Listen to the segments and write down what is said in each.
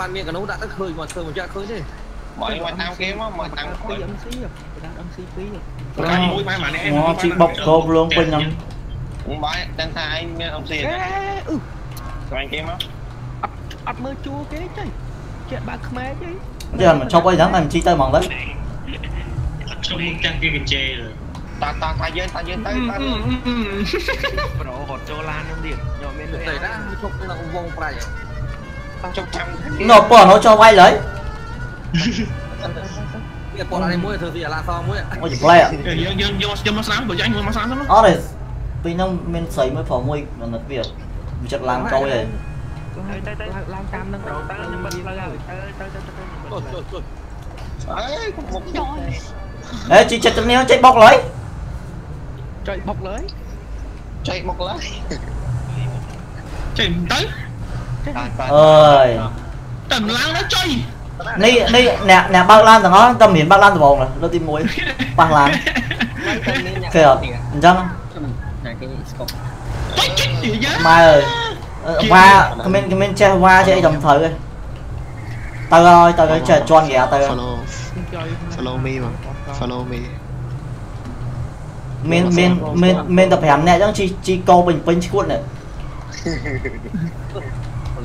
បានមានកណូដាក់ទៅឃើញមកធ្វើមកចាក់ឃើញទេបងឯងមកតាមគេមកមកតាមពី MC ប្រដាប់ MC 2ប្រដាប់មួយបានម្នាក់ឯងមកជីបុកកោបលងពេញហ្នឹងបងបាយដឹងថាឯងមាន MC អឺស្វែងគេមកអត់អត់មើលជួគេទេជាបើខ្មែរទេតែមិនឈប់អីហ្នឹងតែជីទៅហ្មងទៅអត់ឈប់មុខចាស់ពីវិជ័យតាតាថាយើងថាយើងទៅតាប្រូគាត់ចូលឡាននឹងទៀតខ្ញុំមានលុយតែណាឈប់នឹងវងប្រៃហ្នឹង nó bỏ nó cho vay lấy Cái bọn này mũi thơ gì là sao mũi ạ? Mũi chỉ play ạ. Nhưng nhưng nhưng mà sáng bởi anh mà sáng lắm. đó đấy. Bên ông men sấy mới phỏ mũi mà nó việc. Mình chặt làm câu này. Tới tới tới lang cam Ê chị chặt nó chạy bọc lấy. Chạy bọc lấy. Chạy bọc lấy. Chạy tới ơi tầm lan nó chơi. Này này nè nè bác lan thằng nó tầm miền bác lan từ vòng rồi nó tìm mối bác lan. Kìa anh chắc mai ơi. Ờ, qua comment comment che qua cho đồng thời ơi tao rồi tao rồi chờ tròn kìa tao follow me mà follow me. Men men men men tập hẻm nè chẳng chi chi câu bình bình cuộn này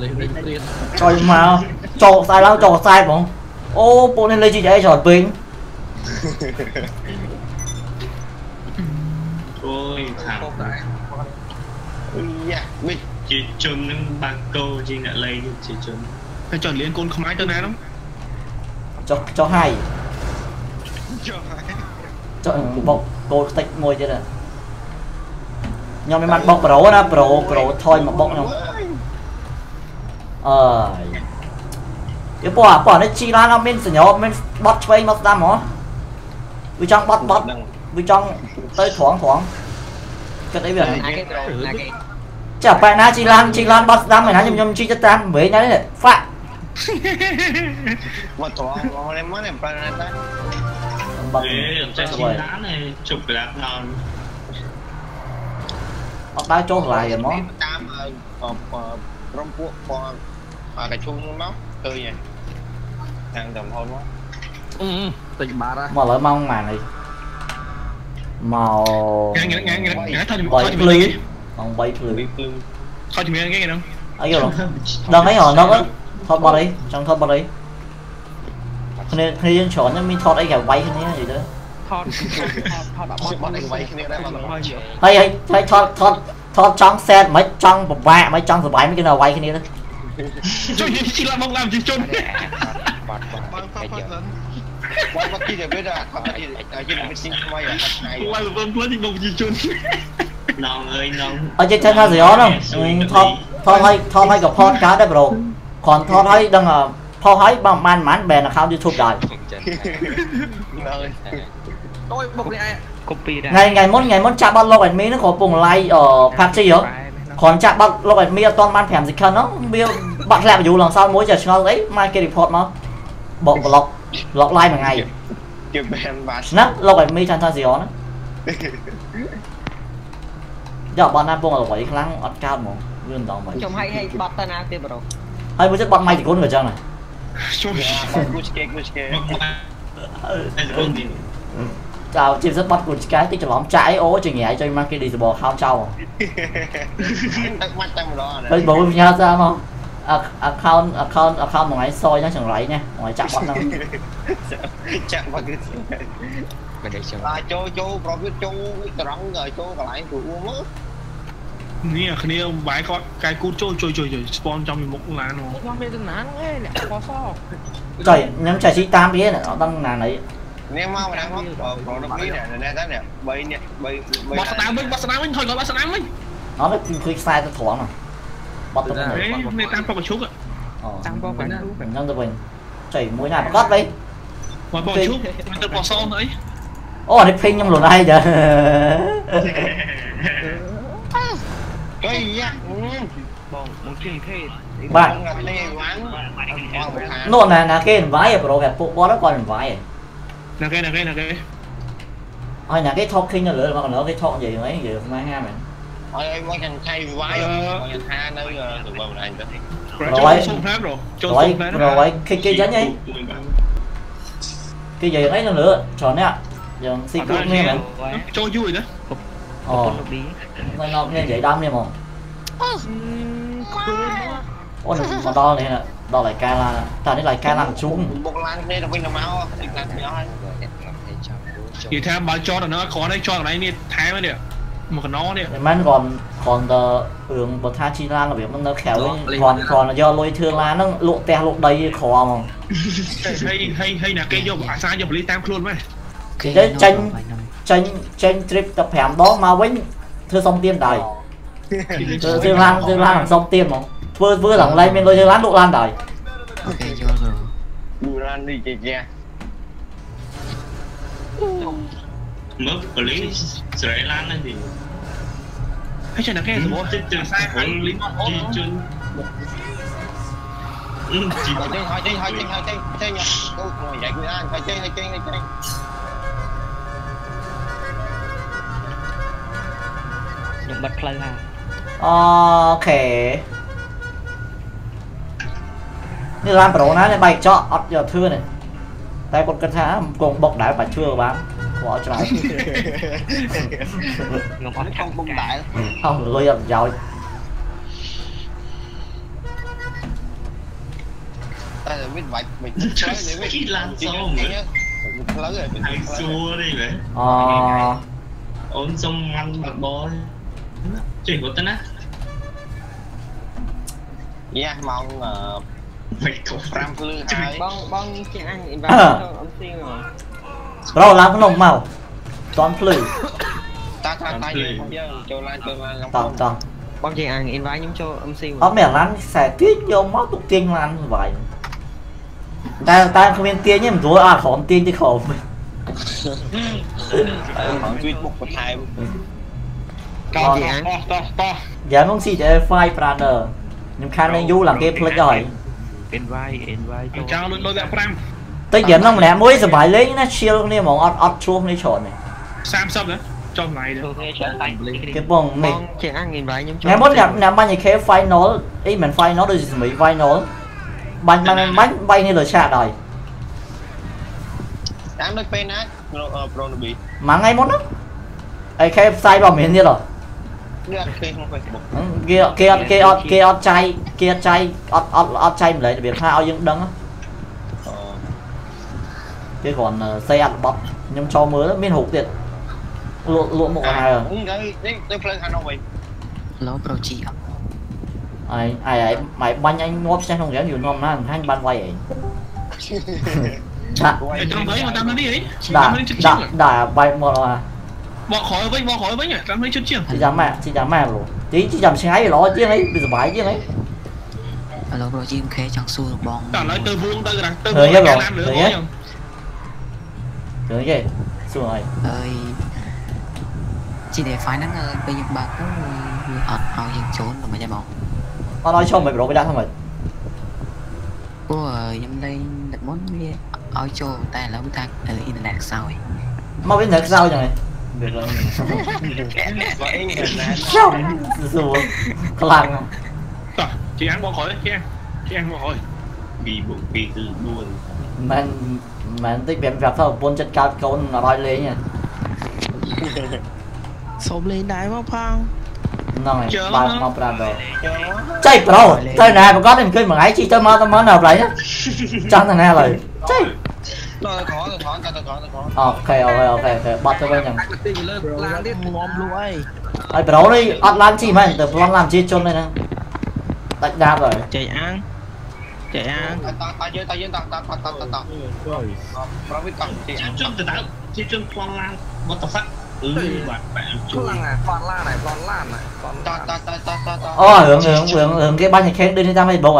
លេងវិញព្រៀតចុយមកចោខ្សែឡើងចោខ្សែបងអូពួកនេះលេង GTA ច្រើនពេកអូយខាងតែអូយ៉ាមិនជាជននឹងបាក់កោជាអ្នកលេងជាជនតែចុះលៀនកូនខ្មែរទៅណានោះចុះចុះហើយចុះហើយចុះបុកកូនខ្ទេចមួយទៀតខ្ញុំមានម៉ាត់បុកប្រូណាប្រូប្រូថយមកបុកខ្ញុំ ờ cái bỏ bỏ nó chi ra nó bên sửa nhỏ bên bắt chơi mà ra mà vì trong bắt bắt vì trong tới thoáng thoáng cái đấy việc chả phải na chi lan chi lan bắt ra mày nói nhầm nhầm chi chất tan với nhá đấy phạ mà thọ mà em mới em phải này ta bằng អេអត់ចេះស៊ីឡានឯងជប់ក្រាបដល់ họ đã បាទកាឈូនោះមកឃើញហើយខាងតំហុនមកតិចបាត់មកឥឡូវម៉ោងម៉ាននេះមកថតជំនួយភ្លឺម៉ោង3ភ្លឺថតជំនួយគេហ្នឹងអីយល់ដឹងអីហ៎ដឹងថតបាត់អីចង់ថតបាត់អីគ្នាគ្នាយើងច្រើនមានថតអីគេវាយគ្នានិយាយទៅថតថតបាត់បាត់អីវាយគ្នាដែរបាត់ហើយហើយថតថតថតចង់សែតមិនចង់ពិបាកមិនចង់សុបាយមិនគេនៅវាយគ្នាទៅ ជួយនិយាយជិះឡាមកឡាមជីជនបាទបាទបងផផសិនបងមកទីនេះវិញអាគាត់ទីតែយើងមិនស៊ីថ្មីអាថ្ងៃឡើងវិញខ្លួនទីបងជីជនน้องเอ้ยน้องអត់ចេះថាស្យោហ្នឹងវិញថតថតឲ្យថតឲ្យក៏ផតកើតដែរប្រូគ្រាន់ថតឲ្យដឹងផុសឲ្យបើមិនបានមិនបាន account YouTube ដែរដោយបុកនេះឯង copy ដែរថ្ងៃថ្ងៃមុនថ្ងៃមុនចាប់បាត់លោក admin ហ្នឹងគ្រាន់ពងឡាយ PUBG ហ៎ គ្រាន់ចាក់បើកលុបឲ្យមីអត់ទាន់បាន5 second ហ្នឹងវាបាត់ធ្លាក់បញ្យូរឡើងសល់មួយចេះឆ្ងល់ស្អីមកគេ report មកបកប្លុកប្លុក live មួយថ្ងៃគេបានបាទណាលុបឲ្យមីចាំថាស៊ីអនយកបាត់ណាពងអលវ័យខ្លាំងអត់កើតហ្មងវាម្ដងមកខ្ញុំឲ្យឲ្យបាត់ទៅណាទេប្រុសហើយមួយទៀតបាត់ម៉ៃតិគុណក៏ចឹងដែរជួយគូឆ្កេគូឆ្កេអឺ ចៅជាសិបបាត់ខ្លួនឆ្កែតិចច្រឡំចាយអូចង្រៃចុយមកគេឌីសបខោចៅទឹកបាច់តែម្ដងអានេះបងផ្ញើសារមក account account account មួយសយហ្នឹងចង្រៃណាមួយចាក់បាត់ហ្នឹងចាក់បាត់គឺមិនដឹងចាំអាចចូលចូលប្រវិតចូលត្រង់ទៅចូលកន្លែងគ្រូអ៊ំមកនេះគ្នាបាយគាត់កែគូតចូលជួយជួយជួយ spawn ចំពីមុខឡានហ្នឹងខ្ញុំមានតំណាងឯងអ្នកខោសចុយខ្ញុំចែកជីតាមវាអត់ដឹងណាណី nó biết nè nè nè nè bay nè bay បត់ស្នាមវិញបត់ស្នាមវិញថយគាត់បត់ស្នាមវិញ nó nó click sai cái thoáng này bắt tụi ហេ mình នេះតាមពកឈុក ờ តាំងបងបានទូ mình đang tụi mình chạy mũi này bắt đi បត់ពកឈុកមិនទៅបោះសអី ô này pin trong lùn hay giờ cái gì á បងមកជាងខេត bạn là lê quán qua một hàng nó là là cái vái à bro gặp bộ bó đó còn vái à nè cái nè cái nè cái. Ôi nè cái talking nó lửa mà còn nữa cái talk gì mấy ờ. gì không ai ha mày ôi em quá thằng say quá rồi thằng ha nơi tụi vào này rồi rồi. rồi. Cái cái dán ấy. Cái gì ấy nó lửa. Tròn đấy giờ xin cứu nghe mày cho vui đó. Ờ. Ồ nó nghe vậy đam nha mồ អូនមកដល់នេះដល់ឡាយការឡាតានេះឡាយការឡាជុំបុកឡានគ្នាទៅវិញទៅមកទីឡានគ្នាហើយនិយាយថាបើចតអានោះគ្រាន់តែចតកន្លែងនេះថែមនេះមកកណោនេះមិនមែនគ្រាន់គ្រាន់តែរឿងបើថាជីឡានរបៀបហ្នឹងនៅក្រៅវិញគ្រាន់គ្រាន់តែយកលុយធ្វើឡានហ្នឹងលក់ផ្ទះលក់ដីក្រហ្មងហើយហើយហើយណាគេយកអាសាយកប៉ូលីសតាមខ្លួនមកគេចាញ់ចាញ់ចាញ់ trip ទៅ5ដងមកវិញធ្វើសុំទៀនដែរធ្វើឡានធ្វើឡានសុំទៀនហ្មង lan làm xong tiên mà vừa vừa thằng lấy mình lôi thương lan độ lan đời Ok vô rồi ឌូរ៉ាននេះជាជា mới quản lý Sri Lan thì Hay cho là cái gì bố? Từ sai phải lý mà chi chân Ừ, chỉ ហើយចេញហើយចេញហើយចេញហើយចេញចេញអូមកនិយាយគ្នាហើយចេញហើយចេញហើយចេញ ខ្ញុំបិទផ្លូវហើយ ok như làm pro ná này bay cho ọt giờ thưa này tay con cân thá cùng bọc đá bà chưa bán bỏ cho lại ខ្ញុំអត់ ខំបំដែរ không lôi dần rồi តែវាបាច់មិនឆ្លើយនេះវាផ្លូវហើយ thằng xua đi vậy ờ ổn xong ăn bạc bò chuyện của tên á យ៉ាម៉ោង mày không 5ភ្លឺហើយ បង Mày không tam lương ai Bong, bong chẳng ăn và anh tiên rồi. Rồi làm cái Toàn plư Cho lan cho lan Toàn toàn. Bong chẳng ăn invite nhóm cho âm siêu Ấm mẹ lăn sẽ tiết vô móc tục tiên lăn như vậy Ta ta không biết tiên nhé, mình rối à khổng tiên chứ khổng Khổng tuyết bục bật hai Con ông ăn? Ta ta Dạ không xì cho Nhưng khá nên du làm game play rồi invite invite ចូលចង់លុយលុយវគ្គ5តែយើងនឹងម្នាក់មួយសុបាយលេងណាឈៀលគ្នាហ្មងអត់អត់ឆ្លោះគ្នាច្រើននេះ30ណាចុះណៃដល់គ្នាច្រើនតែគេបងនេះជាអញ invite ខ្ញុំចូលថ្ងៃមុនអ្នកបាញ់ AK final អីមិន final ដូចជាសម័យ final បាញ់បាញ់បាញ់បាញ់នេះលើឆាកដល់តាមដូចពេលណាប្រូណូប៊ីមួយថ្ងៃមុនណា AK ផ្សាយបើមានទៀតហ៎ គេអត់ឃើញក្នុង Facebook គេគេអត់គេអត់គេអត់ចៃគេអត់ចៃអត់អត់អត់ចៃម្លេះរបៀបថាឲ្យយើងដឹងគេគ្រាន់សេអត្ថបទខ្ញុំចូលមើលមានរូបទៀតលក់លក់មុខហើយនេះទៅផ្លូវខាងនោះវិញឡូប្រូជីអត់អញអាយអាយបាយបាញ់អញងាប់ស្ទះក្នុងរៀងយូរនំណាមិនហាញបានវាយអញដាក់ត្រង់វិញមកតាមនេះហីដាក់ដាក់បាយមកអា bỏ khỏi với bỏ khỏi với nhỉ? Tao mấy chút chiêm? Chị dám mà chị dám mà bro. Chị, chị dám xe hay nó chiên ấy bây sợ bái chứ ấy alo bro chim khé chẳng xu được bọn tao nói tư vuông tư rằng tư vuông cả nam nữa nhá rồi vậy xu rồi ơi chị để phải nắng ơi bây giờ bà có người ọt họ trốn rồi mà nhà bọn. Tao nói xong mày bro bây giờ thôi mày Ủa, ơi đây đặt món ở chỗ ta là ông ta ở internet sao ấy? Mà biết thật sao rồi វាឡើងបើអីកណ្ដាលសួរខ្លាំងតោះជាងបងក្រោយជាងជាងបងក្រោយ2 2គឺ4មិនមិនតិចប្រាប់ថាប្រពន្ធចិត្តកើតកូន100លេងសូមលេងដែរមកផងណងបើកមកប្រាប់ដល់ចៃប្រូទៅណាប្រកាសតែអង្គុយមួយថ្ងៃជីទៅមកទៅមកនៅកន្លែងចង់ទៅណាឡើយចៃ តើក្រតើក្រតើក្រតើក្រអូខេអូខេអូខេអូខេបត់ទៅវិញចឹងទីលើឡានទៀតងំលក់អីហើយប្រូនេះអត់ឡានជីមែនទៅប្លន់ឡានជីជន់ទេណាដាច់ដាបហើយចេកអាងចេកអាងតាយើងតាយើងតាតាតាតាតាប្រវិតតាចេកអាងជន់ទៅដល់ជីជន់ប្លន់ឡានមកទៅហ្វាក់លឺបាទបែរជន់ឡានប្លន់ឡានប្លន់ឡានប្លន់តាតាតាតាតាអូរឿងរឿងរឿងគេបាញ់តែខេនដូចនេះតាម Facebook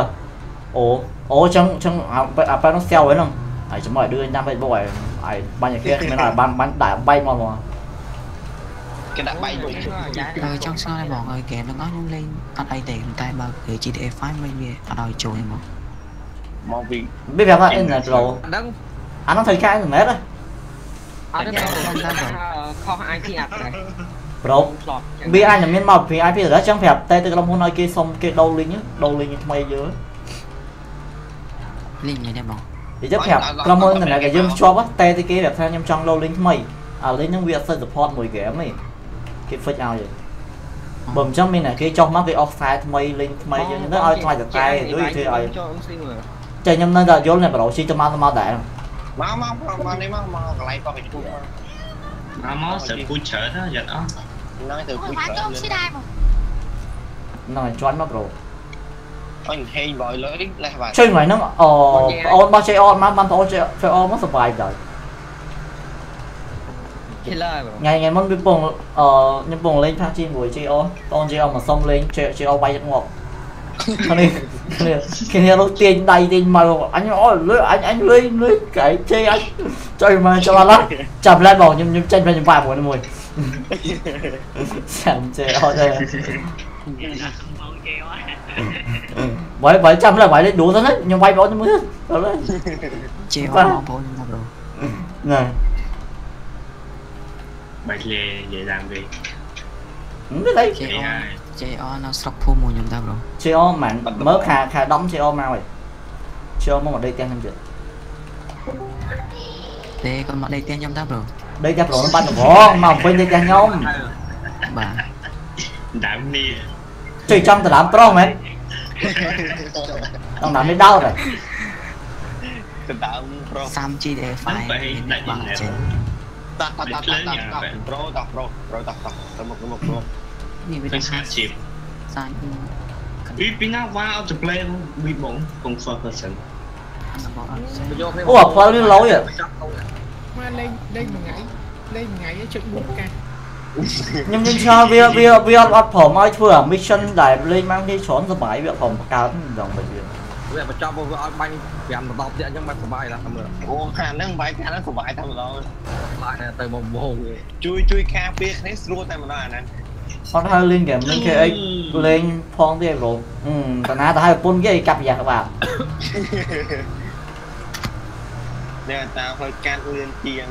អូអូចឹងចឹងអាប៉ែនោះស្ទែវហ្នឹង ai chúng mày đưa lên tam facebook à ai ban nhạc khen mới là ban ban đại bay mà mà គេដាក់បាយវិញ ហើយចង់ស្គាល់ឲ្យបងឲ្យហ្គេមទាំងអស់ខ្ញុំលេងអត់អីទេតែបើគឺ GTA5 វិញវាអត់ឲ្យចូលហ្មង មកពី biết việc là in là pro Đăng anh nó thời khai rồi mét đấy អត់ទេបងខុស IP អត់ដែរ pro ធ្លាប់ vì ai là miền màu vì ai biết rồi đó chẳng phải tay từ long hôn nói kia xong kia đâu linh nhá đâu linh thay dứa លេងមិនដែរបង និយាយប្រាប់ក្រុមហ៊ុនដំណាក់ដែលយើងភ្ជាប់តែទីគេដែលថាខ្ញុំចង់លោលេងថ្មីអាលេងហ្នឹងវាអត់សូវ support មួយ game ទេគេ fix ឲ្យបើមិនចឹងមានតែគេចុះមកគេអស់ខ្សែថ្មីលេងថ្មីយើងទៅឲ្យថ្មីតតែដូចធ្វើឲ្យចាខ្ញុំនៅតែយល់អ្នកប្រូជីទៅមកទៅមកដែរមកមកប្រូមកនេះមកមកកន្លែងបោះកញ្ជូតមកមកសើគូចច្រើនណាស់យត់អស់នៅទៅគូចច្រើនហ្នឹងជន់មកប្រូ អញហេងបើលើនេះលេះបាទ ជួយថ្ងៃហ្នឹងអូប្អូនរបស់ជ័យអត់មកបានប្អូនជ័យជ័យអត់មកសុបាយដែរ Chị lời mà ថ្ងៃថ្ងៃមុនវាពងអឺខ្ញុំពងលេងថាជាមួយជ័យអប្អូនជ័យអមកសុំលេងជ័យជ័យអបាយទឹកងាប់នេះគ្នាគ្នានោះទាញដៃទាញមកអញអូលុយអញអញលុយលុយកែជ័យអញចុយមកចាំឡើយចាំឡែបងខ្ញុំខ្ញុំចេញទៅខ្ញុំបាយមួយមួយចាំជ័យអត់ទេ bảy bảy trăm là bảy đấy đủ thôi đấy nhưng bay bỏ cho mới đó đấy. Chỉ có một bộ là này. Bảy lệ dễ làm gì? Cái đấy. JO nó sắp phô mùa nhầm tao rồi. JO mạng mớ khà khà đóng JO mau rồi. JO mau ở đây tiếng em chưa Tê con mà đây tiếng nhầm tao rồi. Đây tao rồi nó bắt được bỏ mà bên đây tiếng nhầm bà. Đảm đi chơi trong tao đám pro mày tao đám mới đau rồi tao đám pro sam chi để phải đại bằng trên tao tao tao tao tao pro tao pro pro tao tao tao một một pro នេះវាតែសាច់ជីបសាច់ពីពីណាវ៉ាអត់ចប្លែមីបងកុំ focus សិនអូអាផ្លនេះឡយហ៎មកលេងលេងមួយថ្ងៃលេងមួយថ្ងៃចុច4កា គ្នាអូអាផ្លូវនេះលយហ៎ចាប់ទៅ Mà lên lên một ngày Lên một ngày chuyện buộc cả ខ្ញុំខ្ញុំឆ្ងល់វាវាវាអត់អត់ព្រមឲ្យធ្វើអា mission ដែលលេងមកនេះច្រើនសុបាយវាព្រមបង្កើនម្ដងវិញវាវាបញ្ចប់វាឲ្យបាញ់5 10ទៀតអញ្ចឹងមិនសុបាយណាស់មើលអូខាងហ្នឹងបាយខាងហ្នឹងសុបាយតែម្ដងខ្លាចទៅមកវងជួយជួយការពារគ្នាស្រួលតែម្ដងអាហ្នឹងអត់ហើយលេង game លេង KX លេងផងទៀតប្រូអឺតាណាទៅឲ្យប្រពន្ធគេឲ្យកាប់យ៉ាក្បាលនេះតាមផ្លូវកាត់លឿនជាង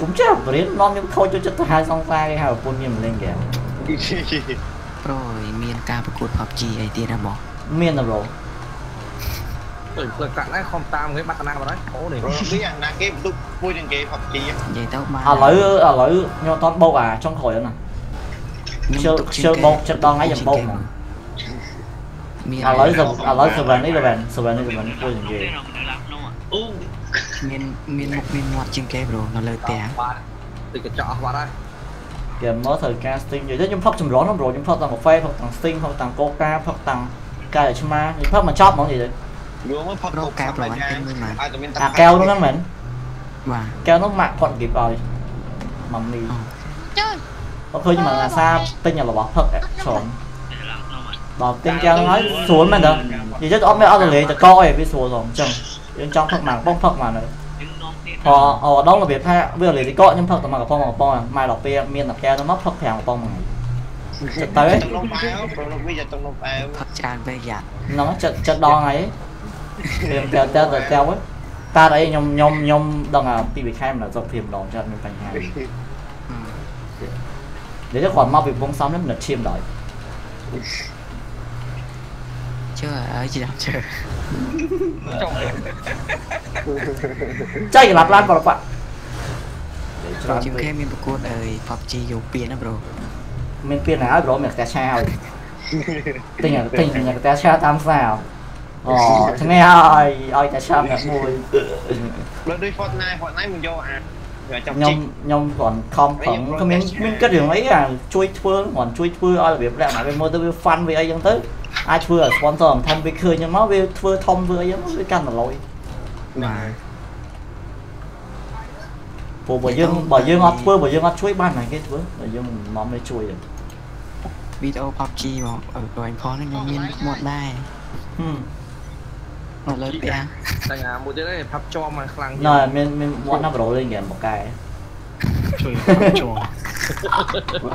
គុំចាបរៀននាំខ្ញុំខូចចូលចិត្តទៅហៅសង្សារគេហៅប្រពន្ធខ្ញុំលេង game ប្រូមានការប្រកួត PUBG អីទៀតណាបងមានទេប្រូទៅផ្លូវកាត់ហ្នឹងខំតាមគេបាត់តាណាបាត់ហើយអូនេះប្រូនេះអាណាគេបន្ទុកមួយជាងគេ PUBG និយាយទៅបានឥឡូវឥឡូវខ្ញុំអត់តបោកអាចុងក្រោយហ្នឹងណាខ្ជិលខ្ជិលបោកចិត្តដល់ថ្ងៃខ្ញុំបោកហ្មងមានឥឡូវឥឡូវ7នេះ7 7នេះ7នេះគួរជាងគេ ô មានមានមុខមានមាត់ជាងគេប្រូនៅលើផ្ទះបាទទៅកញ្ចក់អស់បាត់ហើយគេមកត្រូវការ Sting និយាយទៅខ្ញុំផឹកចម្រោះហ្នឹងប្រូខ្ញុំផឹកទាំងកាហ្វេផឹកទាំង Sting ផឹកទាំងកូកាផឹកទាំងកាយឆ្មាខ្ញុំផឹកមកចប់ហ្មងនិយាយទៅយកមកផឹកប្រូកែប្រវត្តិពេញមួយមកឲ្យតែមានអាកែវហ្នឹងមែនបាទកែវហ្នឹងម៉ាក់គាត់គីបឲ្យម៉ាំមី Chơi បើឃើញមកអាសាទិញរបស់ផឹកច្រើនដល់ទិញកែវហ្នឹងហើយស្រួលមែនតើនិយាយទៅអត់មានអត់ទៅលេងតកអីវាស្រួលហ្មងអញ្ចឹង យើងចង់ផឹកមកបងផឹកមកនៅพอเอาដងរបៀបថាវាលេទីកកខ្ញុំផឹកតែមកកំប៉ុងមកកំប៉ុងម៉ែដល់ពេលមានតែកែវទៅមកផឹក5កំប៉ុងមួយចិត្តទៅ ទឹកនំអែវប្រូនោះវាយកទឹកនំអែវ ផឹកច្រើនពេកយ៉ាត់ ហ្នឹងចិត្តចិត្តដងហើយវាតែតែតែតែតាអីខ្ញុំខ្ញុំខ្ញុំដឹងអាពីវិខែមិនដល់សុខភាពម្ដងចិត្តមានបញ្ហានិយាយទៅគាត់មកពីវងសំនេះមិនឈាមដល់ ជឿអើយចាំជឿ ចៃក្លា ប់ឡានបរបាក់ច្រើនជាងពេគេកមានប្រកួតអើយ PUBG យកពៀនណាប្រូមានពៀនហើយប្រូមានតែឆាហើយទិញទិញតែឆាតាមផ្សារអូឆ្នេះហើយឲ្យតែឆាតែមួយលើដូច Fortnite Fortnite មិនយកអាចាប់ខ្ញុំជីកខ្ញុំគាត់ខំប្រឹងក៏មានមានគិតរឿងអីអាជួយធ្វើគាត់ជួយធ្វើឲ្យរបៀបលក្ខណៈវាមើលទៅវា fun វាអីចឹងទៅ អាចធ្វើឲ្យ sponsor ធំវាឃើញចឹងមកវាធ្វើធំធ្វើអីចឹងវាកាន់តែលុយបាទព្រោះបើយើងបើយើងអត់ធ្វើបើយើងអត់ជួយបានណាគេធ្វើបើយើងមិនមកនេះជួយទេវីដេអូ PUBG មកអឺខ្លួនផងហ្នឹងខ្ញុំមានមាត់ដែរហឹមនៅលើផ្ទះតែអាមួយទៀតឯងផាប់ជាប់មកខ្លាំងណែមានមានមាត់ណាប្រូលេងហ្គេមបកកែជួយជួ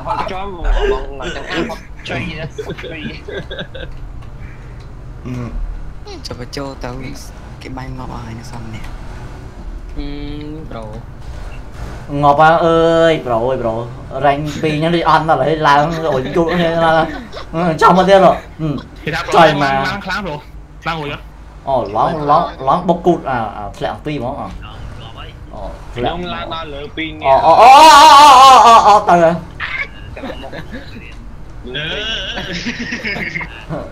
ហត់ចំបងទាំងអាហត់ជួយជួយចុះបញ្ចូលទៅគេបាញ់មកអស់ហើយនៅសំនេះប្រូងាប់អើយប្រូអើយ ừ. coba coba tahu cái bay ngọc ai nó xong nè. Ừ, bro. Ngọc á à, ơi bro ơi bro. Rank pi nhắn đi ăn là ừ, lấy làm rồi chút nữa trong mà tiên rồi. Ừ. trời mà. ồ lóng lóng lóng bốc cụt à à lẹ pi món à. Ồ lẹ ồ ồ ồ ồ ồ ồ tao rồi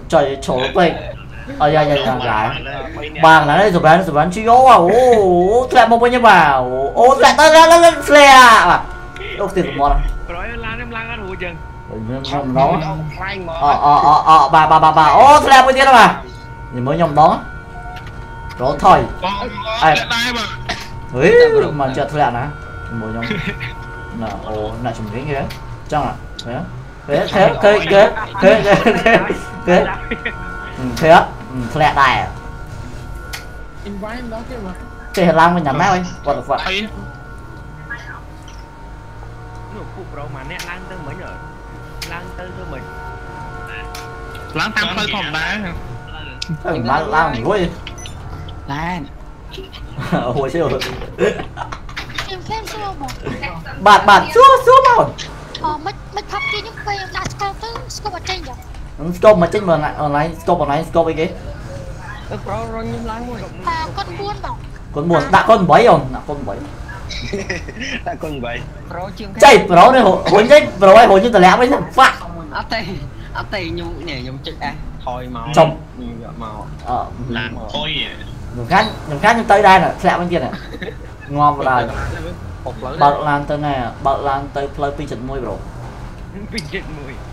trời chỗ vậy អយ៉ាយ៉ាយ៉ាងដែរបាទឡើយសម្រាប់សម្រាប់ជិះយោអូធ្លាក់មកវិញបាទអូធ្លាក់ទៅធ្លាក់ធ្លាក់បាទអូខ្ទិះសមត់ប្រយឡានឡើងឡើងអត់រួចចឹងខ្ញុំខ្ញុំម្ដងអូអូអូអូបាទបាទបាទអូធ្លាក់មួយទៀតបាទនិយាយមើលខ្ញុំម្ដងរត់ថយអេដែរបាទហេមកចាក់ធ្លាក់ណាជាមួយខ្ញុំណាអូអ្នកជំនាញគេចឹងអ្ហ៎គេគេគេគេគេ thế á. Ừ, lẹ đài à. Cái hình lang mình nhắm mắt ơi. What the fuck. អី នោះពួកប្រុសម្នាក់ឡើងទៅមិញអើឡើងទៅទៅមិញ ឡើងតាមផ្លូវធម្មតា Ê, lang lang ngồi. ឡាន Hồi chưa. ខ្ញុំផ្សេងសួរមក Bạn bạn xua xua mà. អមិនមិនផាប់គេខ្ញុំពេលខ្ញុំដាក់ស្កប់ទៅស្កប់អត់ចេញចឹង ស្គបមកចេញមកអនឡាញស្គបអនឡាញស្គបអីគេទៅប្ររញឡើងមួយតាកូន4បងកូន4ដាក់កូន8អូនដាក់កូន8ដាក់កូន8ប្រូជាងចៃប្រូនេះហុញចេញប្រូឲ្យហុញទៅលាក់វិញហ្វាក់អត់ទេអត់ទេខ្ញុំនេះខ្ញុំចុចអេសថយមកចុំមកអឺឡើងថយខ្ញុំខាញ់ខ្ញុំខាញ់ខ្ញុំទៅដែរធ្លាក់វិញទៀតងាប់ដល់បើកឡានទៅណាបើកឡានទៅផ្លូវ2.1ប្រូ2.1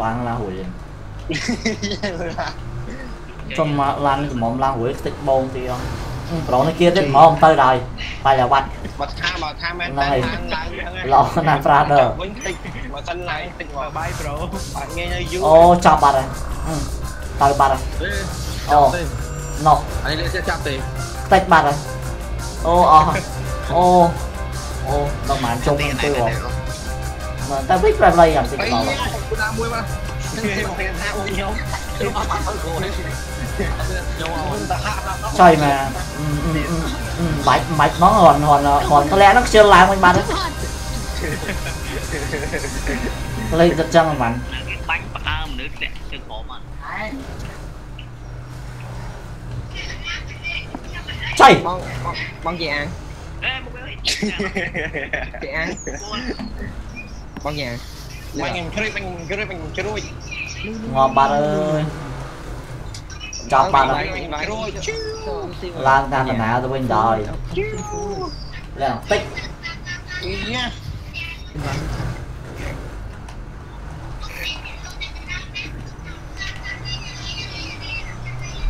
ឡើងឡើងរួចឯងចំមកឡើងចំមឡើងរួចខ្ទេចបងទីអងប្រងនេះគៀតទេហ្មងទៅដែរបាយអាវ៉ាត់មកថាមកថាមែនតែឡើងឡើងហ្នឹងឡោណាប្រាដឺវិញតិចមកសិនឡើងតិចមកបាយប្រូបាត់ងាយនៅយូរអូចាប់បាត់ហើយទៅបាត់ហើយអូណោះអានេះលេចាប់ទេតិចបាត់ហើយអូអោះអូអូដល់មិនចុំទៅហ៎ Ta biết là lây làm gì mà. Mà. Trời mà ừ, ừ, ừ, mạch mạch nó hòn hòn hòn có lẽ nó chưa làm mình bạn đấy. Lây giật chân mà bạn. Trời. Mong gì ăn? chị ăn ជូ Lan ra tầm nào tôi bên đời Lên tích. ញ៉ា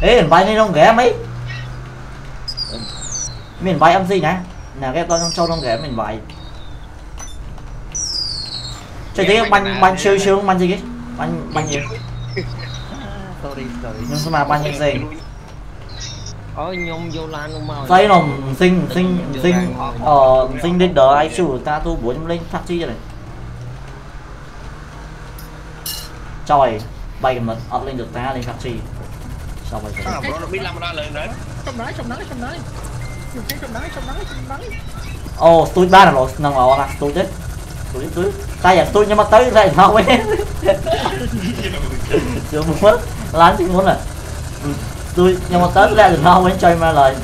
Ê, mình bay lên trong ghé mấy? Mình bay âm gì nè? Nè cái con trong sâu trong ghé mình bay Jadi ban ban siêu siêu ban gì ban ban gì? sorry sorry nhưng mà ban gì? Ở nhom vô lan luôn mà thấy nó xinh xinh sinh ờ sinh đến đó ai chủ ta thu bốn trăm linh phát chi rồi trời bay mà up lên được ta lên phát chi. Sao vậy ồ tôi ba là nó nằm ở là tôi chết tôi chết saya tôi nhưng mà tới đây nó mới chưa muốn lán thì muốn à? Tôi nhưng mà tới đây thì nó mới chơi mà lời.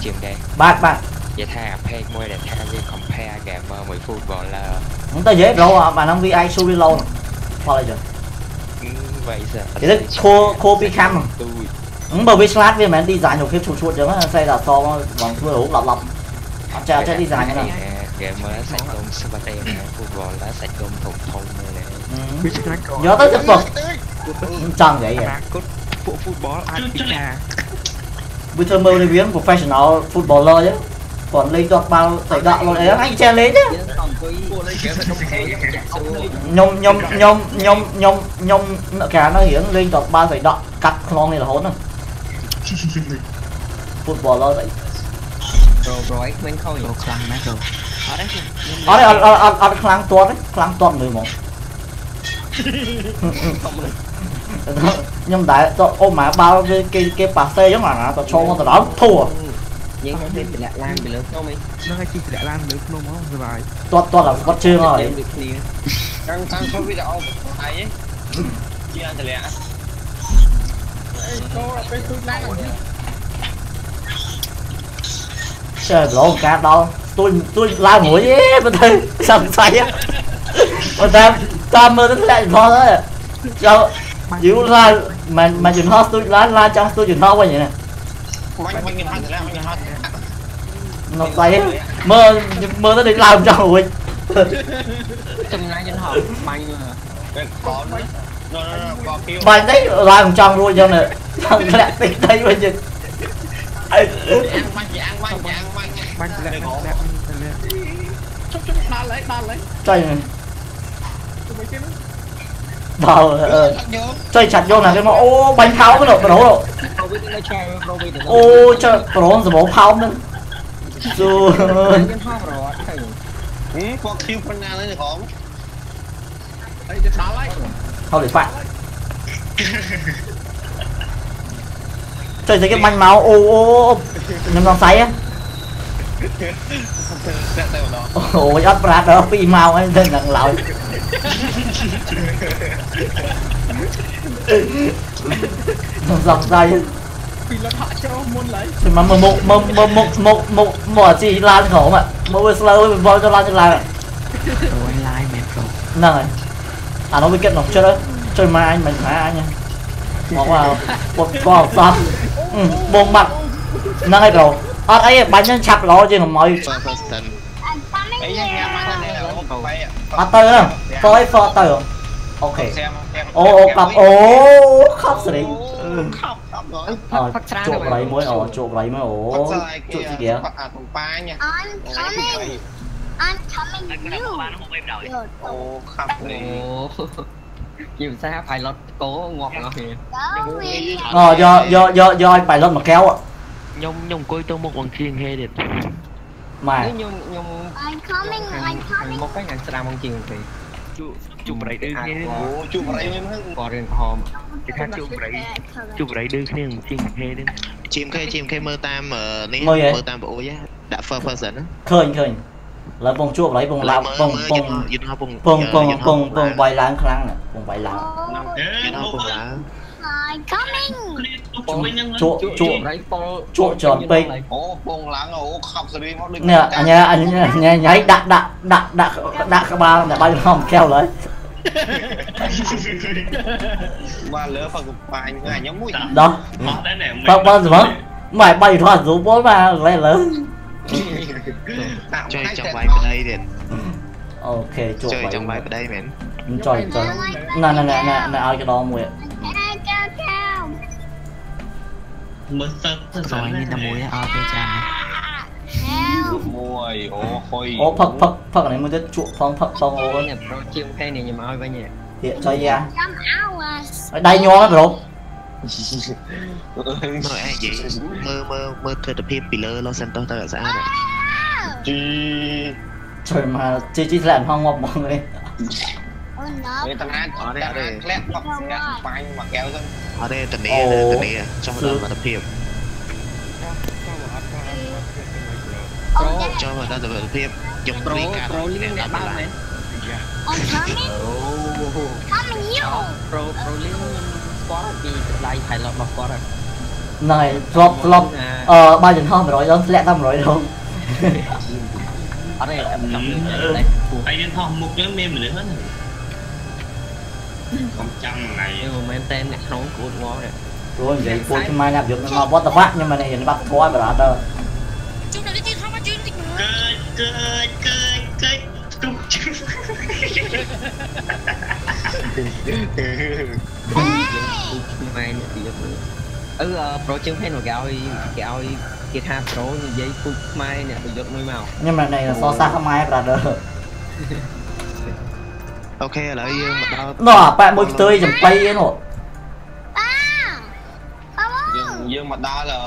Chiều đây bạc bạc. Vậy tha pay mua để tha với compare gamer ờ, mười bọn là chúng ta dễ rồi à, mà nó vì ai su đi lâu. Thôi rồi ừ, vậy sao cái đấy khô khô bị khăm à? tôi bởi vì slash vì mình đi dài nhiều khi chuột chuột chứ mà xe là to bằng thua đủ lặp lặp. Acha, Acha đi dài này. Gamer Saitama Sabatem Football đã Saitama thuộc thôn rồi nè. Ừ. Nhớ tới thực vật. Chẳng vậy vậy. Football Argentina. Bây giờ mới đi biến professional footballer chứ. Còn lên đọc bao thầy đạo luôn đấy, anh che lên chứ. Nhom nhom nhom nhom nhom nhom cả nó hiển lên đọc bao thầy đạo cắt clon này là hốt rồi. Footballer vậy. bro bro ឯងមិនខូច bro ខ្លាំងណាស់ bro អត់ទេអត់ទេអត់អត់អត់ខ្លាំងទាត់ទេខ្លាំងទាត់មើលហ្មងខ្ញុំដែរទៅអូម៉ាបាល់វាគេគេប៉ាសេចឹងអាទៅឈោមកទៅដល់ធួយើងទៅទម្លាក់ឡើងពីលើភ្នំអីហ្នឹងហើយជីទម្លាក់ឡើងលើភ្នំហ៎សុបាយទាត់ទាត់ដល់ស្បត់ជើងហើយដូចគ្នាតាំងតាំងធ្វើវីដេអូបងឯងជាទម្លាក់អេចូលទៅទូចឡើង Trời lộn cả đó. Tôi tôi la mũi ấy Mình thấy sầm mình á? Mình thấy Tâm mơ tính lại thôi đó Cho Dữ la Mà mà dùm ho tôi la la trong tôi dùm ho quá vậy nè. Nó xoay á Mơ Mơ nó đi làm cho rồi Chùm lại dùm ho Mày đấy làm trong rồi cho nè Thằng đẹp tính đây mà dùm អាំងបាញ់ជាអាំងបាញ់ជាអាំងបាញ់ បាញ់ធ្លាក់ធ្លាក់ធ្លាក់ chơi này đào ờ chơi chặt vô là cái mà ô bánh pháo cái độ cái độ ប្រូវិញនៅឆែប្រូវិញទៅ ô chơi pro rồi bố pháo nữa rồi យន្តហោះរត់ទៅ ហឹមបោកគីប៉ុណ្ណានេះហង thôi để phải Trời thấy cái banh máu. Ô ô ô Nằm còn say á. Ô ấp ra đó phi mau ấy, lên đằng lội Nằm dòng say. Thì mà một một một một một một một một chị lan khổ mà. Một bữa slow mình voi cho lan cho lan này tôi lai mệt rồi này. À nó bị kết nộp chưa đó. Chơi mai anh mình mai anh nha. Bỏ vào. Bỏ vào xong បងបាត់ហ្នឹងហើយប្រូអត់អីបាញ់នឹងឆាប់ល្អជាងកម្អុយអត់ទៅហ្វយហ្វទៅអូខេអូអូកាប់អូខប់ស្រីខប់ខប់ដល់ផឹកស្រាជក់បៃមួយអូជក់បៃមួយអូជក់ស្គៀអាកំប៉ាញអានខំអានខំមិនយូអូខប់ស្រី ជាភាសា pilot កោងាប់អស់គ្នាអូយកយកយកយកឲ្យ pilot មកកែវខ្ញុំខ្ញុំអង្គុយទៅមុខអង្គជាងហេទៀតម៉ែខ្ញុំខ្ញុំ I'm coming I'm coming មកហ្នឹងស្ដាមអង្គជាងទេជក់ជក់ប្រៃដូចគ្នាអូជក់ប្រៃមិនហ្នឹងគាត់រៀនខំគេថាជក់ប្រៃជក់ប្រៃដូចគ្នាជាងហេទៀតជាមគេជាមគេមើលតាមនេះមើលតាមប្អូយដាក់ first person ឃើញឃើញ bông chuột lấy bông lao មើល bông មើលយន្ត bông យន្តហោះពង bông bông យន្តហោះ bông bông bay láng khăn nè bông bay lángអេ យន្តហោះពងឡើង I'm coming ជួយហ្នឹង chuột ជួ chuột រៃប៉ុល chuột tròn pin អូពងឡើងអូខប់សេរីមកដូច nè anh nhá anh nhá nháy đạ đạ đạ đạ đạ các ba để bay hòm keo lấy បាទលើផឹកបាញ់ហ្នឹងខ្ញុំមួយ đó អត់ដែរណែ bao bao giờ mất mày bay thoát rú bố mà lấy lớn ចុយចង់វាយប្តីទៀត ok chuột ចុយ vậy ចង់វាយប្តីមែន trời trời nè nè nè nè nè ai cái đó mùi I go down មើលសឹកទៅ ប្រូឲ្យមានតែមួយអត់ទេចា help មួយអូហុយ ô phật phật phật này mới tới chuột phong phật phong អូ ô នេះប្រូជាងគេនេះខ្ញុំឲ្យវិញ hiện cho ra some hours ở đây nhó nó rồi មើលឯងនិយាយមើលមើលមើលទស្សនភាពពីលើ Los Santos ទៅឲ្យស្អាតហ៎ ជី trời mà chi chi lẹn hoang ngọc mọi người oh no វាតាណាតអត់ទេធ្លាក់ផឹកស្ងាត់បាញ់មកកែវទៅ អត់ទេតនី អូ តនីចង់ដល់ទស្សនភាព oh yeah ចង់ដល់ទស្សនភាពខ្ញុំ ប្រូ ព្រីកាត់ ប្រូលីងអ្នក 10ដុ បា ល្ ល់ លារ មែន I'm coming អូ coming you ប្រូប្រូលីងស្ គាត់ពីតម្លៃ pilot របស់គាត់ហ្នឹងហើយធ្លាប់ធ្លាប់អឺបើយន្តហោះ100ដងធ្លាក់ដល់100ដងអត់ទេខ្ញុំតែអាយន្តហោះមុខហ្នឹងមានមនុស្សហ្នឹងខ្ញុំចាំថ្ងៃមិនមែនតែអ្នកក្នុងគ្រូងល់ទេព្រោះនិយាយពួកឆ្មៃណាប់យកមកវត្តវៈខ្ញុំមិនហ៊ានបាត់ធွားបាត់ទៅជុំដល់ទីខំមកជឿតិចមើលកើតកើតកើត mai nữa ừ ờ, pro chứ hay nó gạo gạo kiệt ha pro như vậy cục mai nè bị giật mũi màu nhưng mà này là so sánh không ai brother. Ok là yêu mà tao nó bạn mới tới dầm bay ấy nọ dương mà đá là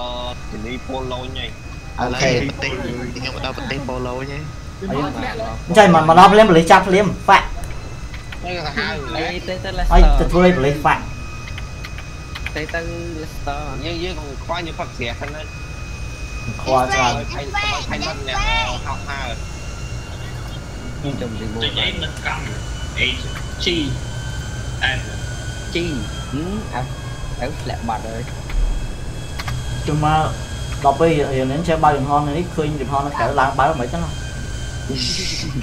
đi polo nhỉ. À, ok. bắt tay dương mà đá bắt tay polo nhé. ជំនីពលឡូញហើយ ឥឡូវប្រទេសខ្ញុំមកដល់ប្រទេសប៉ូឡូវិញហើយ ចៃមកមកដល់ភ្លាមបលិសចាប់ភ្លាមហ្វាក់ នេះក៏ហៅ អីទៅទៅ ហើយទៅធ្វើឲ្យបលិសហ្វាក់ ទៅទៅ Leicester យើងយើងក៏ខ្វល់យើងផឹកស្រាហ្នឹង ខ្វល់ច្រើន ឲ្យថៃឲ្យថៃមិនអ្នកហៅហៅ ចំពីមួយ Tôi nhảy lên căng H G N ជីអឺអើអើធ្លាក់បាត់ហើយ ជុំមកដល់ពេលរៀននេះចេះបើយន្តហោះនេះឃើញយន្តហោះនៅក្រៅឡើងបើមិនចឹងគេ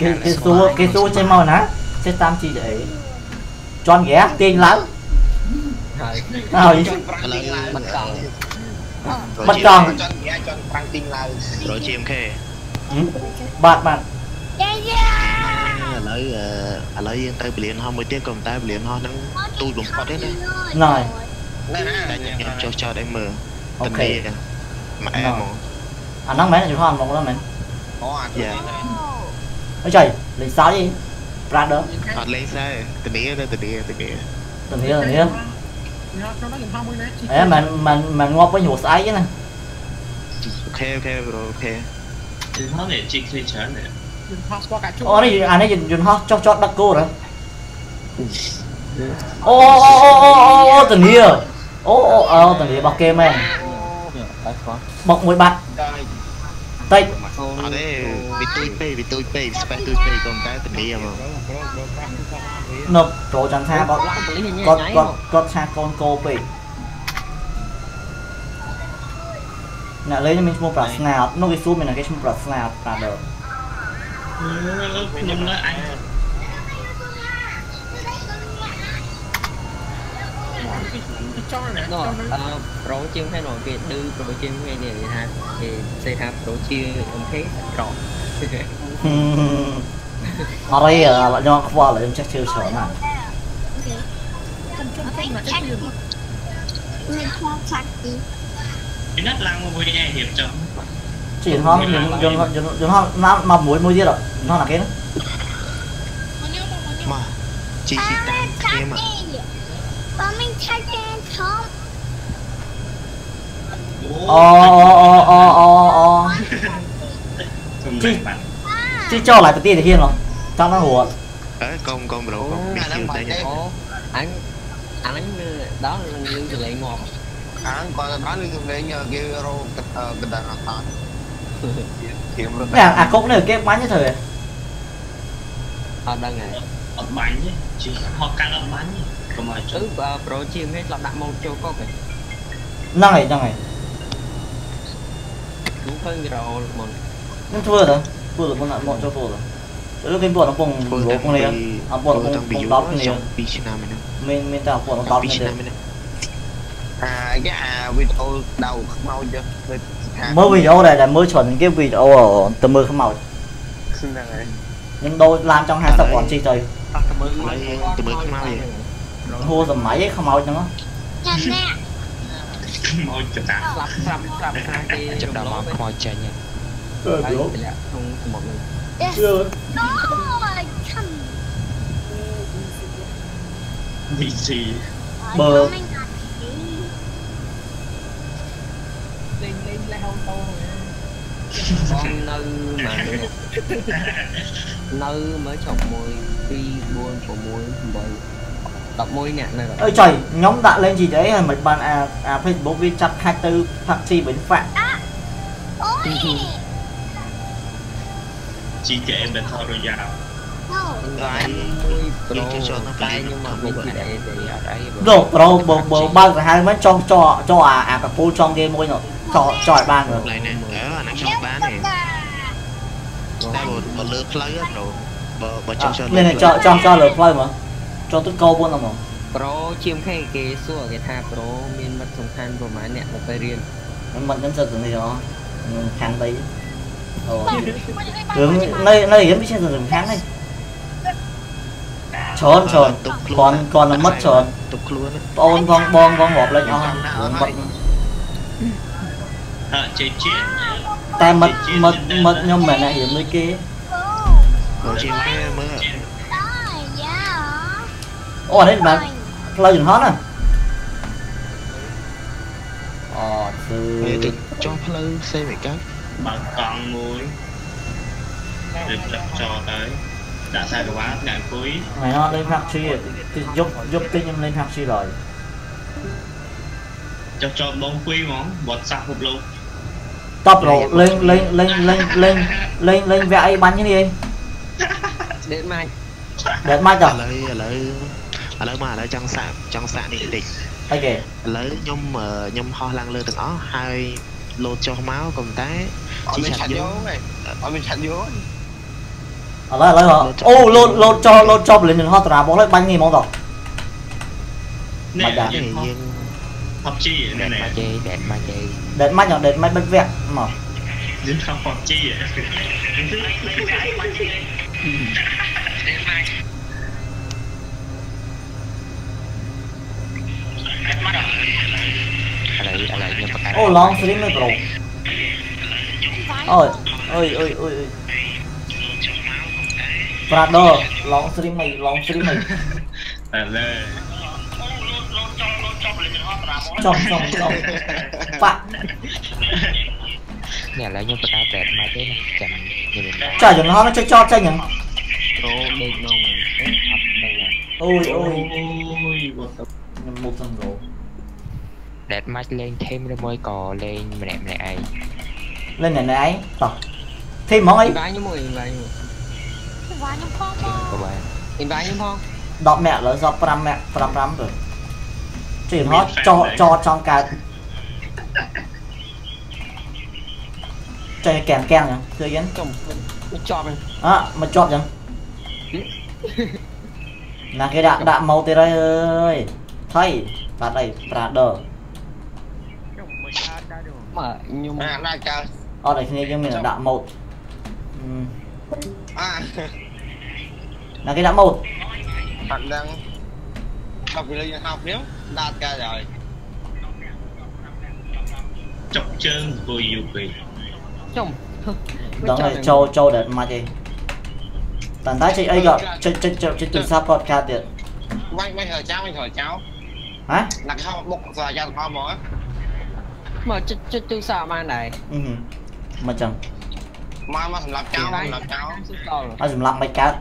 គេសួរគេសួរចេះមកណាចេះតាម GTA ជន់ហ្គាទាញឡើង ហើយ ហើយ ចង់ប្រាំងទីឡើង បាត់កង់ បាត់កង់ ចង់គេចង់ប្រាំងទីឡើង ប្រូ GMK បាទបាទ យាយយា ឥឡូវអឺឥឡូវយើងទៅពលានហោះមួយទៀតក៏ប៉ុន្តែពលានហោះហ្នឹងទូចបំផុតទេណា ណយ ណែណា តែខ្ញុំចុះចោតឲ្យមើល អូ ត ខេ នីមកអែមក អាហ្នឹងមែនយន្តហោះមកហ្នឹងមែន អូអាទីហ្នឹង អីចៃលេងសើចអីប្រាដឺអត់លេងសើតនីទៅតនីតនីទៅនេះទៅនេះអេមិនមិនមិនងាប់វិញរស់ស្អែកណាអូខេអូខេប្រូអូខេ Thì nó để chị khi chán này អូនេះអានេះយន្តហោះចុះចតដឹកគោហ៎អូអូអូអូអូទៅនេះអូអូអូទៅនេះរបស់គេមែនហើយខោះបុកមួយបាត់ដល់តិចអត់ទេវា ទួយពេកវាទួយពេកស្បេះទួយពេកក៏ប៉ុន្តែតនីហ្មងនៅប្រូចង់ថាគាត់ឡាប៉ូលីសញ៉ៃគាត់ញ៉ៃគាត់គាត់ថាកូនគោពេកអ្នកលេងមានឈ្មោះប្រាស្នាអត់នោះគេសួរមានតែគេឈ្មោះប្រាស្នាអត់ប្រាដឺ Nhưng nó anh នោះអឺប្រូជា no, ờ, rổ chiêu hay nội việt đư rổ chiêu hay gì Việt Nam thì sẽ tháp rổ chiêu ông thấy rõ ở đây là bạn nhau qua là em chắc chiêu sợ mà. Nhất là một buổi này hiệp chậm chỉ nó nó nó nó mà muối muối gì rồi? Nó là cái đó, mà chỉ chỉ tăng thêm ạ. Bọn mình thay tên không? Ồ, ồ, ồ, ồ, ồ Chị... Chị cho lại cái tiền thì hiên rồi. Trong nó hùa. Ờ, không, không, bro, không Biết chiều tới nhà. Anh... Anh đó là lương thực lệ ngọt Anh coi đó lương thực lệ nhờ kêu euro Bình đàn hạt tàn Nè, à cũng được cái bánh như thế Họ đang ngày. Ẩm bánh chứ, họ cắt ẩm bánh chứ lạiប្រទេសទៅហ៊ានហ៎ចង់ដល់រួច អើកុំកុំប្រូកុំមានជឿតែញ៉ៃ អូអញអញđó là lưu từ lấy ngọt អាងគាត់ដល់នឹងលេងគេរោកកណ្ដាលអត់ថាធៀមរត់ នេះអាគុកនេះគេបាញ់ទេធ្វើ ở đây này Ở bánh ấy Chỉ họ căng ở bánh ấy Còn mà chỗ ừ và pro chiêm hết là đặt màu châu có cái ហ្នឹងហើយហ្នឹងហើយ đúng hơn rồi một នឹងធ្វើទៅធ្វើទៅប៉ុណ្ណាមកចូលធ្វើទៅទៅគេពួកកំពុង ធ្វើ រ តាំ ក ង គ្នា ពី អពួកកំ ធ្វើ ពុង តាំងពីយូ ដ រ ប់គ្នា ចុង2ឆ្នាំហ្នឹង មានមានតែពួកដប់ 2 គ្នា ឆ្នាំហ្នឹង អាគេអាវីដេអូដៅខ្មោចទៅថា មើលវីដេអូដែលដែលមើលច្រើនគេវីដេអូទៅមើលខ្មោច ហ្នឹងហើយ ខ្ញុំដូរឡានចង់50គ្រាន់ជីទៅ tắt tao mới ហើយទៅមើលខ្មៅ យ ហួរសម័យឯខ្មោចហ្នឹង ញ៉ាំណែ Môi chụp tạp slap slap slap hai cái ចាប់ដល់មកខ្មោចចេញហើយ đấy thì là không một mình អូយខំ Bị gì បើ មិនអត់ទី lên lên lại không to con nư mà nư mới chọc mùi đi buôn của mùi bởi đọc môi nhạc này អើចៃខ្ញុំដាក់លេង GTA ហើយមិនបានអាអា Facebook វាចាប់ខាច់ទៅ PUBG វិញហ្វាក់ អូយ Chị kể em bên thơ rồi giàu ណូ gái môi pro tay nhưng mà mình chỉ để để អត់អីបើ នោះប្រូបើបើបើកសាហាវមិនចង់ចោចោអាអាកពូលចង់គេមួយនោះចោចោឲ្យបានមើល កន្លែងនេះអើអាហ្នឹងចង់បានទេតែបើបើលើផ្លូវប្រូបើបើចង់ចង់ មានតែចោចង់ចោលើផ្លូវមើល ចូលទៅកោប៉ុណ្ណឹងហ្មង Pro ជាមគេគេសួរគេថា Pro មានមិត្តសំខាន់ប្រហែលអ្នកមកទៅរៀនមិនមិនដឹងសឹកទៅនេះអខាង3អូរឿងនៅនៅរៀនវាជាសំខាន់ហ្នឹងច្រើនច្រើនទុកខ្លួនគាត់គាត់មិត្តច្រើនទុកខ្លួនបងបងបងបងរាប់លេខអស់មិត្តហាចេជាតែមិត្តមិត្តមិត្តខ្ញុំមិនមែនរៀនដូចគេមកជាមើល អូអានេះបានផ្លូវចង្ហោះណាអូគឺទៅចុះផ្លូវសេមីកាបើកង់មួយទៅផ្លឹកចោលទៅដាក់សាកវ៉ាដាក់អង្គុយហើយអត់លេងផាក់ឈីទីយប់យប់ទីខ្ញុំលេងផាក់ឈីហើយចុះចោលបងពីហ្មងវត្តសាស់គ្រប់លោកតបរលេងលេងលេងលេងលេងលេងលេងវគ្គអីបាញ់នេះអីដេតម៉ាច់ដេតម៉ាច់តឥឡូវឥឡូវ ឥឡូវមកឥឡូវចង់សាក់ចង់សាក់នេះតិចអូខេឥឡូវខ្ញុំខ្ញុំហោះឡើងលើទាំងអស់ហើយលោតចុះមកក៏ប៉ុន្តែជីឆាត់យកអត់មានឆាត់យកឥឡូវឥឡូវអូលោតលោតចុះលោតចុះព្រលឹមនឹងហោះតារាបងឡើយបាញ់ងាយហ្មងតោះនេះយើងយើងផបជីនេះម៉ាជេដេតម៉ាជេដេតម៉ាច់អត់ដេតម៉ាច់បិទវគ្គមកយើងខំផបជីហ៎ អូឡងស្រីមប្រូអូយអូយអូយអូយប្រាដោឡងស្រីមហើយឡងស្រីមហើយតែលើចប់ចប់ចប់ប៉ានេះឥឡូវខ្ញុំបកាប្រែមកទេណាចាំចាចំហចចតចាញ់ហ្នឹងអូដេកនោះអត់ដឹងអូយអូយអូយ một thằng đồ đẹp mắt lên thêm đôi môi cò lên đẹp này ấy. Lên này này ấy tỏ thêm món ấy. Vãi như mồi vãi như vãi như phong vãi. Như phong đọt mẹ là do pram mẹ pram pram rồi. Chỉ nó cho cho trong cả chơi kèm kèm nhỉ chơi yến. Chồng một chọp à mà chọp chẳng là cái đạn đạn màu tê đây ơi thấy và đây brother mở nhưng mà à ra chờ ở đây nghe cho mình là đạn một à là cái đạn một bạn đang học về lên học nếu đạt ca rồi chọc chân yêu quỷ chồng đó là châu châu để mà gì tàn thái chị ấy gọi chơi chơi chơi chơi từ xa podcast điện quay quay thời cháu quay thời cháu hả? Đặt không bụng giờ ra kho mở mà chứ chứ chứ sao mà này. Ừ. Mà chẳng mà mà lập cháu thành lập cháu dùng lắm mấy cá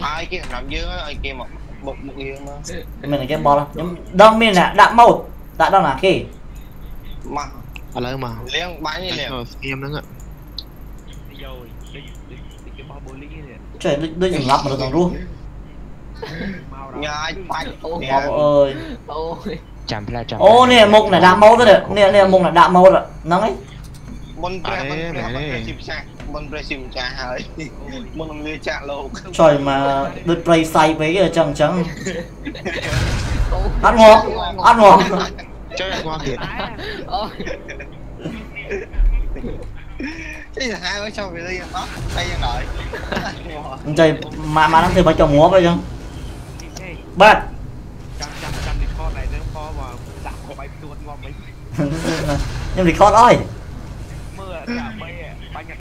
ai kia lập dưới ai kia một một một riêng mà. Mình là cái bò nhưng đông mình là đạn một đạn đó là cái mà. Ở lấy mà. Liêng bán như liền em nữa ạ trời lắm mà được ru Ngài bạch ơi. Chẳng là chẳng Ô nè mục này đã máu rồi Nè nè mục là đã máu rồi. Nóng ấy. Môn Trời mà đứt bè say bấy kìa chẳng chẳng Ăn ngọt Ăn ngọt Chơi ngon thiệt Chứ hai bữa sau đây là Tay ra Trời mà mà đang thì phải chồng ngọt rồi chứ. បាទចាំចាំចាំ record ដែរទៅផងមកដាក់កុំឲ្យទួតងាប់វិញខ្ញុំ record អស់មើលតែបី